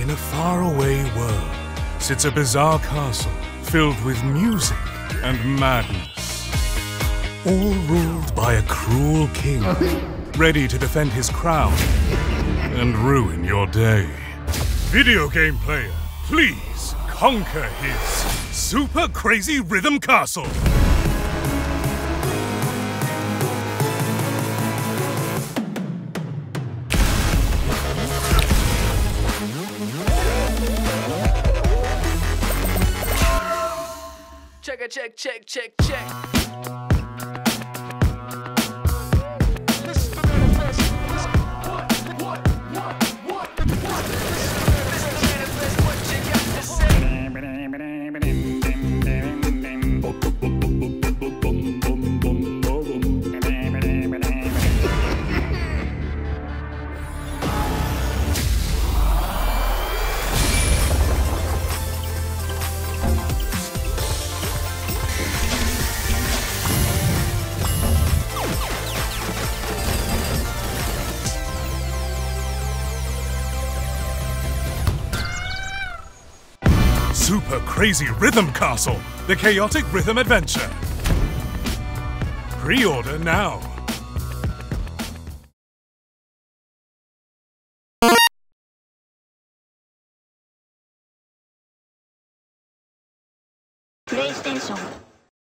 In a faraway world sits a bizarre castle filled with music and madness. All ruled by a cruel king, ready to defend his crown and ruin your day. Video game player, please conquer his super crazy rhythm castle. Check it, check, check, check, check. Super Crazy Rhythm Castle, the chaotic rhythm adventure. Pre order now. PlayStation